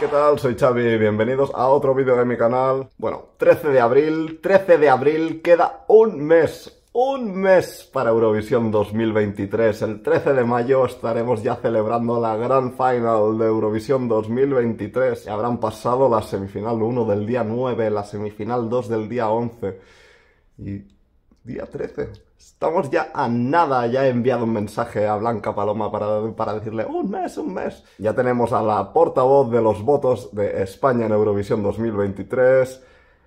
¿qué tal? Soy Xavi, bienvenidos a otro vídeo de mi canal. Bueno, 13 de abril, 13 de abril, queda un mes, un mes para Eurovisión 2023. El 13 de mayo estaremos ya celebrando la gran final de Eurovisión 2023. Y habrán pasado la semifinal 1 del día 9, la semifinal 2 del día 11 y día 13. Estamos ya a nada, ya he enviado un mensaje a Blanca Paloma para, para decirle un mes, un mes. Ya tenemos a la portavoz de los votos de España en Eurovisión 2023.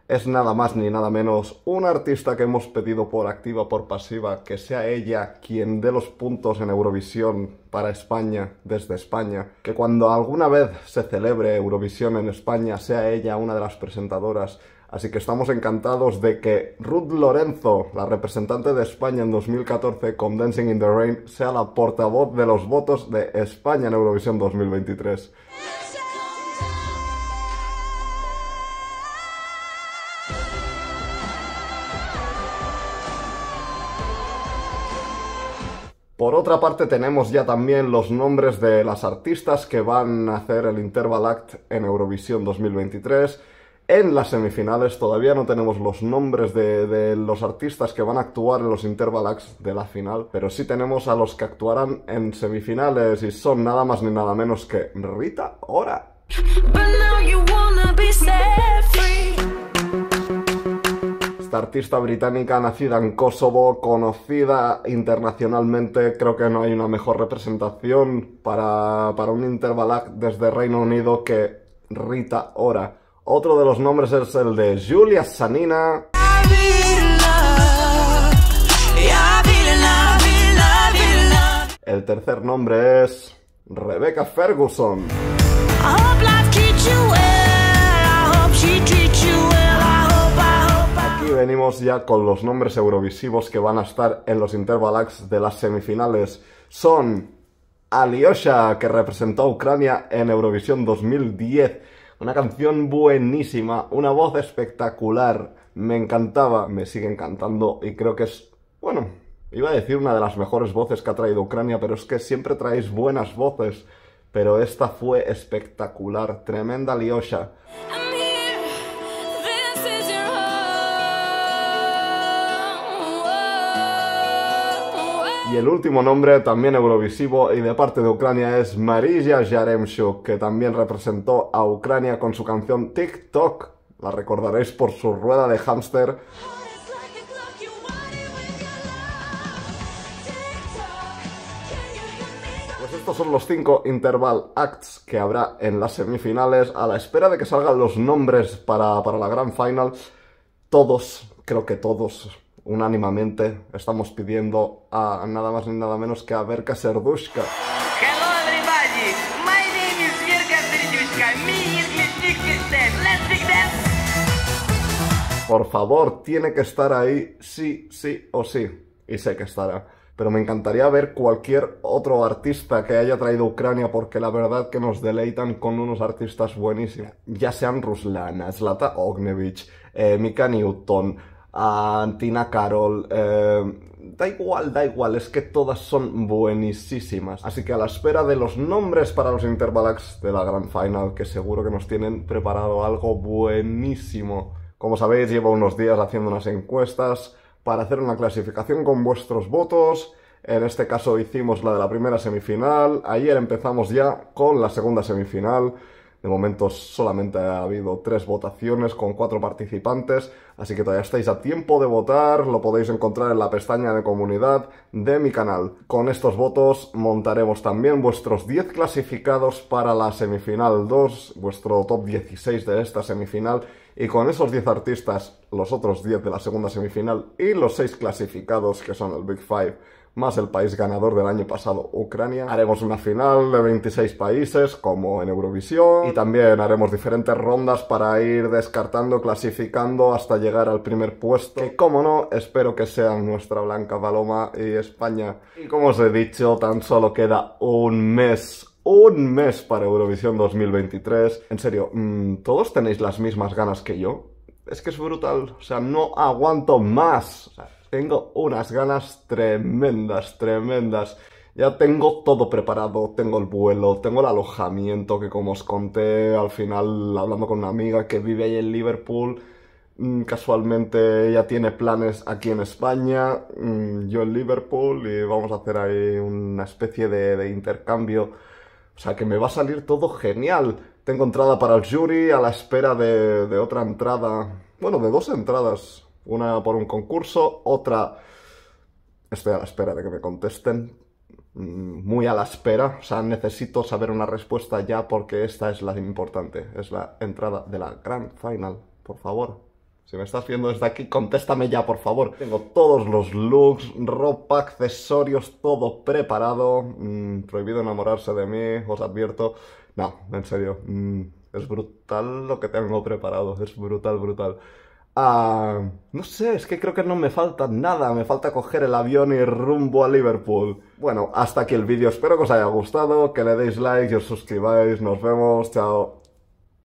Es nada más ni nada menos un artista que hemos pedido por activa o por pasiva que sea ella quien dé los puntos en Eurovisión para España desde España. Que cuando alguna vez se celebre Eurovisión en España sea ella una de las presentadoras Así que estamos encantados de que Ruth Lorenzo, la representante de España en 2014 con Dancing in the Rain, sea la portavoz de los votos de España en Eurovisión 2023. Por otra parte tenemos ya también los nombres de las artistas que van a hacer el Interval Act en Eurovisión 2023. En las semifinales todavía no tenemos los nombres de, los artistas que van a actuar en los intervalax de la final, pero sí tenemos a los que actuarán en semifinales y son nada más ni nada menos que Rita Ora. Esta artista británica nacida en Kosovo, conocida internacionalmente, creo que no hay una mejor representación para, para un intervalac desde Reino Unido que Rita Ora. Otro de los nombres es el de Julia Sanina. El tercer nombre es Rebecca Ferguson. Aquí venimos ya con los nombres eurovisivos que van a estar en los Intervalax de las semifinales. Son Alyosha, que representó a Ucrania en Eurovisión 2010. Una canción buenísima, una voz espectacular, me encantaba, me sigue encantando y creo que es, bueno, iba a decir una de las mejores voces que ha traído Ucrania, pero es que siempre traéis buenas voces, pero esta fue espectacular, tremenda Liosha. Y el último nombre, también eurovisivo y de parte de Ucrania, es Marija Yaremchuk, que también representó a Ucrania con su canción TikTok. La recordaréis por su rueda de hámster. Pues estos son los cinco interval acts que habrá en las semifinales. A la espera de que salgan los nombres para, para la gran final, todos, creo que todos, unánimamente estamos pidiendo a nada más ni nada menos que a Verka Serdushka. Por favor, tiene que estar ahí sí, sí o sí. Y sé que estará. Pero me encantaría ver cualquier otro artista que haya traído Ucrania porque la verdad que nos deleitan con unos artistas buenísimos. Ya sean Ruslana, Zlata Ognevich, eh, Mika Newton, a Tina Carol, eh, da igual, da igual, es que todas son buenísimas. Así que a la espera de los nombres para los Intervalax de la Grand Final, que seguro que nos tienen preparado algo buenísimo. Como sabéis, llevo unos días haciendo unas encuestas para hacer una clasificación con vuestros votos. En este caso hicimos la de la primera semifinal. Ayer empezamos ya con la segunda semifinal. De momento solamente ha habido tres votaciones con cuatro participantes, así que todavía estáis a tiempo de votar, lo podéis encontrar en la pestaña de comunidad de mi canal. Con estos votos montaremos también vuestros 10 clasificados para la semifinal 2, vuestro top 16 de esta semifinal, y con esos 10 artistas, los otros 10 de la segunda semifinal y los 6 clasificados que son el Big Five, más el país ganador del año pasado, Ucrania. Haremos una final de 26 países, como en Eurovisión, y también haremos diferentes rondas para ir descartando, clasificando hasta llegar al primer puesto, que como no, espero que sean nuestra Blanca Paloma y España. Y como os he dicho, tan solo queda un mes un mes para Eurovisión 2023. En serio, mm, ¿todos tenéis las mismas ganas que yo? Es que es brutal, o sea, no aguanto más. Tengo unas ganas tremendas, tremendas. Ya tengo todo preparado, tengo el vuelo, tengo el alojamiento, que como os conté al final hablando con una amiga que vive ahí en Liverpool, casualmente ella tiene planes aquí en España, mm, yo en Liverpool y vamos a hacer ahí una especie de, de intercambio. O sea que me va a salir todo genial. Tengo entrada para el jury a la espera de, de otra entrada, bueno, de dos entradas. Una por un concurso, otra... Estoy a la espera de que me contesten Mm, muy a la espera, o sea, necesito saber una respuesta ya porque esta es la importante, es la entrada de la Grand Final, por favor. Si me estás viendo desde aquí, contéstame ya, por favor. Tengo todos los looks, ropa, accesorios, todo preparado. Mm, prohibido enamorarse de mí, os advierto. No, en serio, mm, es brutal lo que tengo preparado, es brutal, brutal. Ah, no sé, es que creo que no me falta nada, me falta coger el avión y rumbo a Liverpool. Bueno, hasta aquí el vídeo, espero que os haya gustado, que le deis like y os suscribáis, nos vemos, chao.